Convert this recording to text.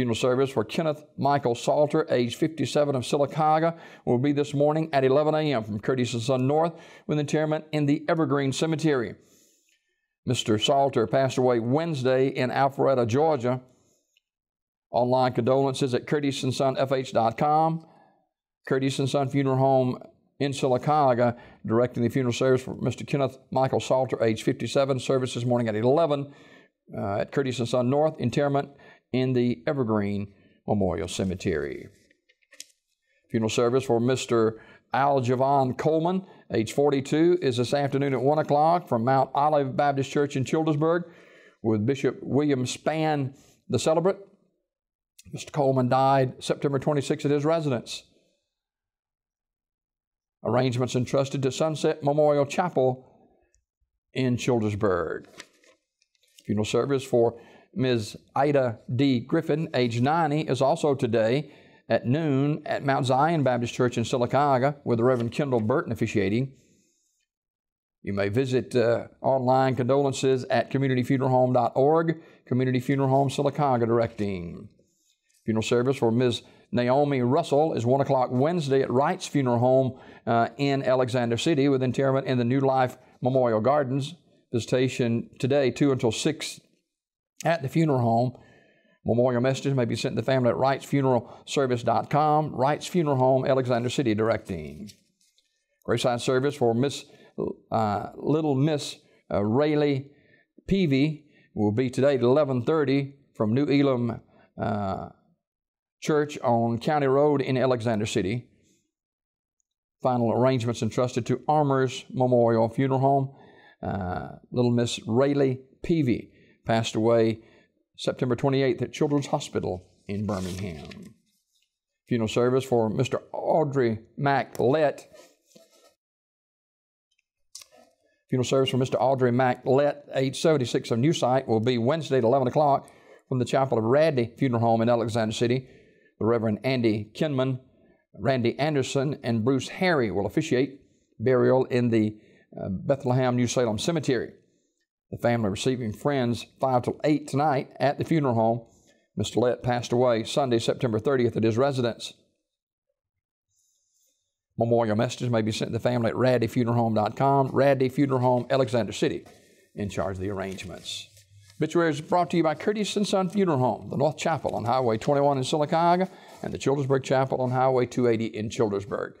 Funeral service for Kenneth Michael Salter, age 57 of Sylacauga, will be this morning at 11 a.m. from Curtis and Son North with interment in the Evergreen Cemetery. Mr. Salter passed away Wednesday in Alpharetta, Georgia. Online condolences at curtisandsonfh.com. Curtis and Son Funeral Home in Sylacauga, directing the funeral service for Mr. Kenneth Michael Salter, age 57. Service this morning at 11 uh, at Curtis and Son North. Interment in the Evergreen Memorial Cemetery. Funeral service for Mr. Al Javon Coleman, age 42, is this afternoon at 1 o'clock from Mount Olive Baptist Church in Childersburg with Bishop William Spann, the celebrant. Mr. Coleman died September 26 at his residence. Arrangements entrusted to Sunset Memorial Chapel in Childersburg. Funeral service for Ms. Ida D. Griffin, age 90, is also today at noon at Mount Zion Baptist Church in Sylacauga with the Reverend Kendall Burton officiating. You may visit uh, online condolences at communityfuneralhome.org, Community Funeral Home Sylacauga directing. Funeral service for Ms. Naomi Russell is 1 o'clock Wednesday at Wright's Funeral Home uh, in Alexander City with interment in the New Life Memorial Gardens. Visitation today, 2 until 6 at the funeral home. Memorial messages may be sent to the family at wrightsfuneralservice.com. Wright's Funeral Home, Alexander City, directing. Graveside service for Miss uh, Little Miss uh, Rayleigh Peavy will be today at 11:30 from New Elam uh, Church on County Road in Alexander City. Final arrangements entrusted to Armors Memorial Funeral Home. Uh, Little Miss Rayleigh Peavy passed away September 28th at Children's Hospital in Birmingham. Funeral service for Mr. Audrey MacLett. Funeral service for Mr. Audrey MacLett, age 76 of New Site, will be Wednesday at 11 o'clock from the Chapel of Radney Funeral Home in Alexander City. The Reverend Andy Kinman, Randy Anderson, and Bruce Harry will officiate burial in the uh, Bethlehem New Salem Cemetery. The family receiving friends 5 till 8 tonight at the funeral home. Mr. Lett passed away Sunday, September 30th at his residence. Memorial messages may be sent to the family at radneyfuneralhome.com, Radney Funeral Home, Alexander City, in charge of the arrangements. Obituary is brought to you by Curtis and Son Funeral Home, the North Chapel on Highway 21 in Sylacauga, and the Childersburg Chapel on Highway 280 in Childersburg.